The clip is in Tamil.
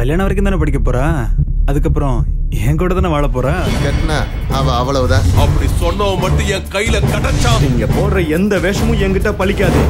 கல்யாணம் வரைக்கும் தானே படிக்க போறா? அதுக்கப்புறம் என் கூட தானே வாழ போறா? அவ அவ்வளவுதான் அப்படி சொன்னவன் மட்டும் என் கையில கடைச்சா நீங்க போடுற எந்த வேஷமும் என்கிட்ட பழிக்காது.